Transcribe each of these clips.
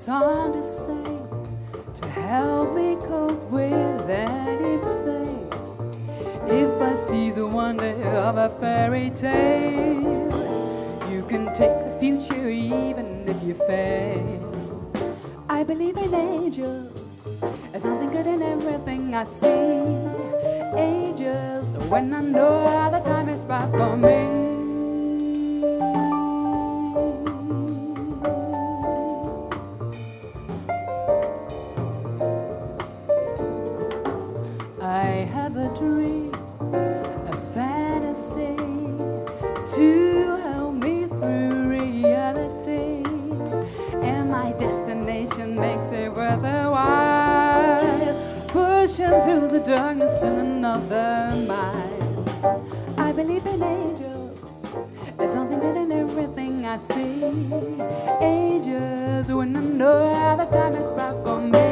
song to sing to help me cope with anything. If I see the wonder of a fairy tale, you can take the future even if you fail. I believe in angels, there's something good in everything I see. Angels, when I know the time is right for me. Darkness in another mile. I believe in angels, there's something good in everything I see. Angels, when I know the time is right for me.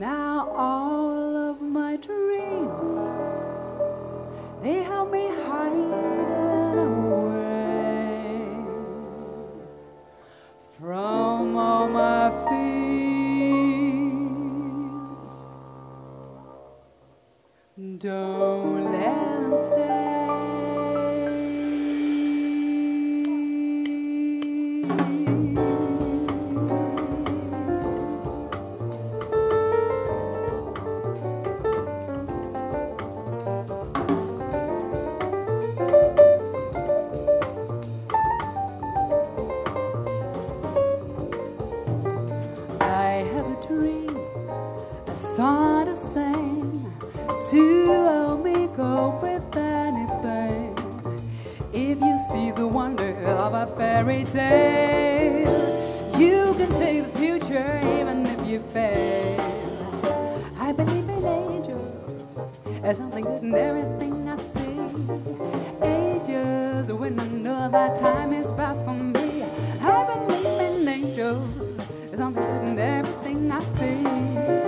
Now all condolence I have a dream, a song to help me go with anything. If you see the wonder of a fairy tale, you can take the future even if you fail. I believe in angels, there's something good in everything I see. Angels, when I know that time is right for me, I believe in angels. There's something good in everything I see.